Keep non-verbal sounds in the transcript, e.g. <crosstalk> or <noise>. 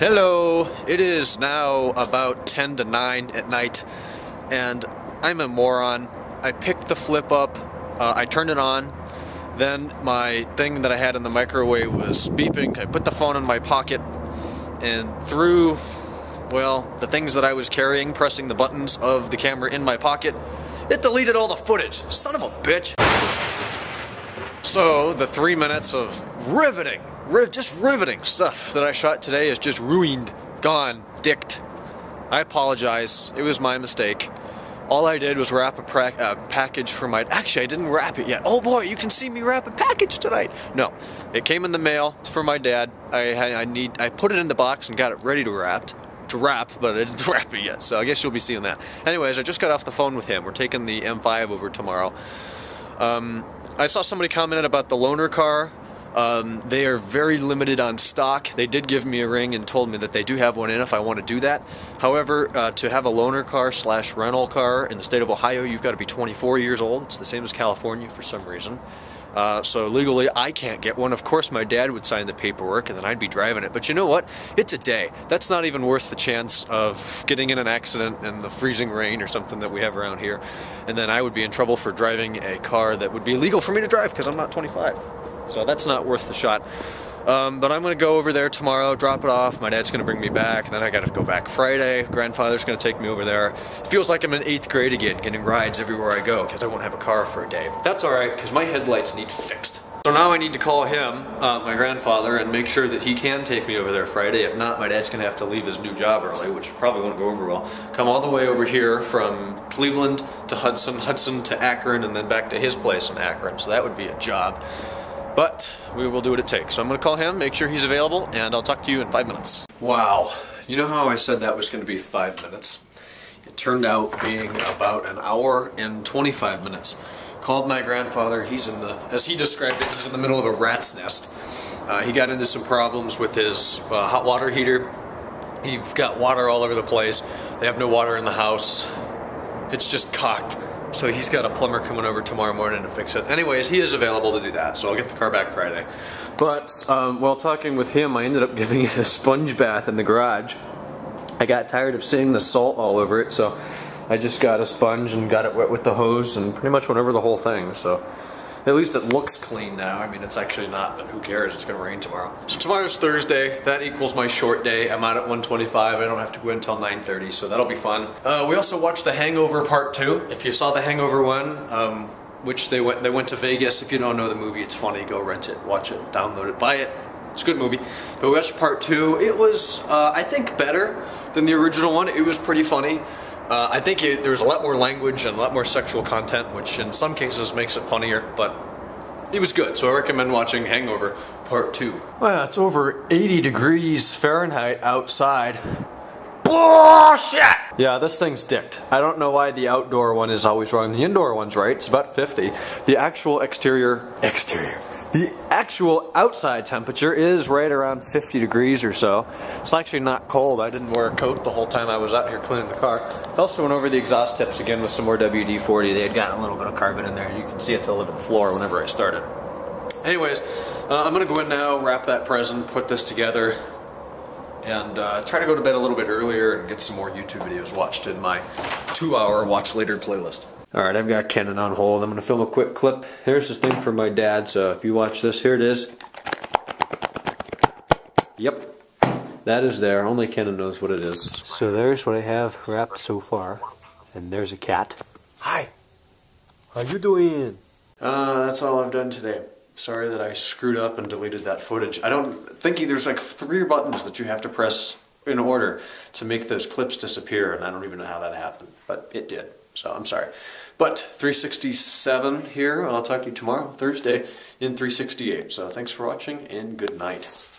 Hello, it is now about 10 to 9 at night, and I'm a moron. I picked the flip up, uh, I turned it on, then my thing that I had in the microwave was beeping. I put the phone in my pocket, and through, well, the things that I was carrying, pressing the buttons of the camera in my pocket, it deleted all the footage. Son of a bitch. So, the three minutes of riveting just riveting stuff that I shot today is just ruined, gone, dicked. I apologize. It was my mistake. All I did was wrap a package for my. Actually, I didn't wrap it yet. Oh boy, you can see me wrap a package tonight. No, it came in the mail. It's for my dad. I I need. I put it in the box and got it ready to wrap. To wrap, but I didn't <laughs> wrap it yet. So I guess you'll be seeing that. Anyways, I just got off the phone with him. We're taking the M5 over tomorrow. Um, I saw somebody commented about the loaner car. Um, they are very limited on stock. They did give me a ring and told me that they do have one in if I want to do that. However, uh, to have a loaner car slash rental car in the state of Ohio, you've got to be 24 years old. It's the same as California for some reason. Uh, so legally, I can't get one. Of course, my dad would sign the paperwork, and then I'd be driving it. But you know what? It's a day. That's not even worth the chance of getting in an accident in the freezing rain or something that we have around here, and then I would be in trouble for driving a car that would be illegal for me to drive because I'm not 25. So that's not worth the shot. Um, but I'm going to go over there tomorrow, drop it off. My dad's going to bring me back, and then I got to go back Friday. Grandfather's going to take me over there. It feels like I'm in eighth grade again, getting rides everywhere I go because I won't have a car for a day. But that's all right because my headlights need fixed. So now I need to call him, uh, my grandfather, and make sure that he can take me over there Friday. If not, my dad's going to have to leave his new job early, which probably won't go over well. Come all the way over here from Cleveland to Hudson, Hudson to Akron, and then back to his place in Akron. So that would be a job. But we will do what it takes. So I'm to call him, make sure he's available, and I'll talk to you in five minutes. Wow. You know how I said that was to be five minutes? It turned out being about an hour and 25 minutes. Called my grandfather. He's in the, as he described it, he's in the middle of a rat's nest. Uh, he got into some problems with his uh, hot water heater. He's got water all over the place. They have no water in the house. It's just cocked. So he's got a plumber coming over tomorrow morning to fix it. Anyways, he is available to do that, so I'll get the car back Friday. But um, while talking with him, I ended up giving <laughs> it a sponge bath in the garage. I got tired of seeing the salt all over it, so I just got a sponge and got it wet with the hose and pretty much went over the whole thing. So at least it looks clean now. I mean, it's actually not, but who cares? It's gonna rain tomorrow. So tomorrow's Thursday. That equals my short day. I'm out at 125. I don't have to go until 9.30, so that'll be fun. Uh, we also watched The Hangover Part 2. If you saw The Hangover 1, um, which they went, they went to Vegas. If you don't know the movie, it's funny. Go rent it, watch it, download it, buy it. It's a good movie. But we watched Part 2. It was, uh, I think, better than the original one. It was pretty funny. Uh, I think it, was a lot more language and a lot more sexual content, which in some cases makes it funnier, but it was good. So I recommend watching Hangover Part 2. Well, it's over 80 degrees Fahrenheit outside. Bullshit! Yeah, this thing's dicked. I don't know why the outdoor one is always wrong. The indoor one's right. It's about 50. The actual exterior, exterior, the actual outside temperature is right around 50 degrees or so. It's actually not cold. I didn't wear a coat the whole time I was out here cleaning the car. I also went over the exhaust tips again with some more WD-40. They had gotten a little bit of carbon in there. You can see it filled into the floor whenever I started. Anyways, uh, I'm going to go in now, wrap that present, put this together, and uh, try to go to bed a little bit earlier and get some more YouTube videos watched in my two-hour watch later playlist. Alright, I've got Canon on hold. I'm going to film a quick clip. Here's this thing from my dad, so if you watch this, here it is. Yep, that is there. Only Canon knows what it is. So there's what I have wrapped so far. And there's a cat. Hi! How you doing? Uh, that's all I've done today. Sorry that I screwed up and deleted that footage. I don't think there's like three buttons that you have to press in order to make those clips disappear, and I don't even know how that happened, but it did. So I'm sorry. But 367 here. I'll talk to you tomorrow, Thursday, in 368. So thanks for watching and good night.